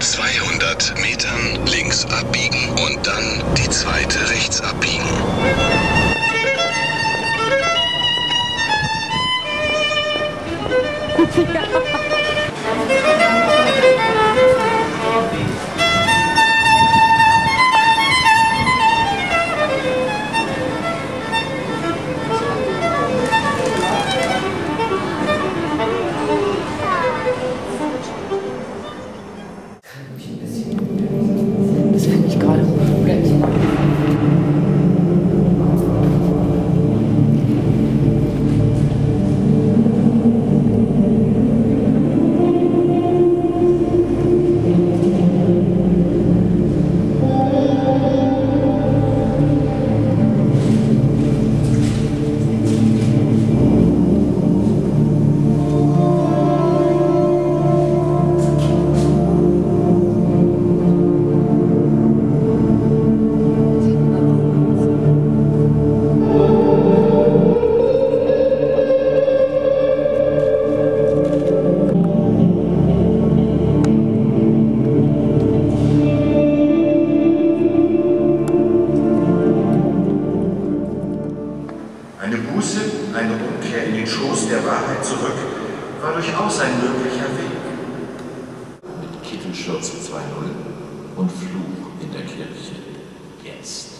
200 Metern links abbiegen und dann die zweite rechts abbiegen. Schoß der Wahrheit zurück, war durchaus ein möglicher Weg. mit Kittelschürze 2.0 und Fluch in der Kirche. Jetzt.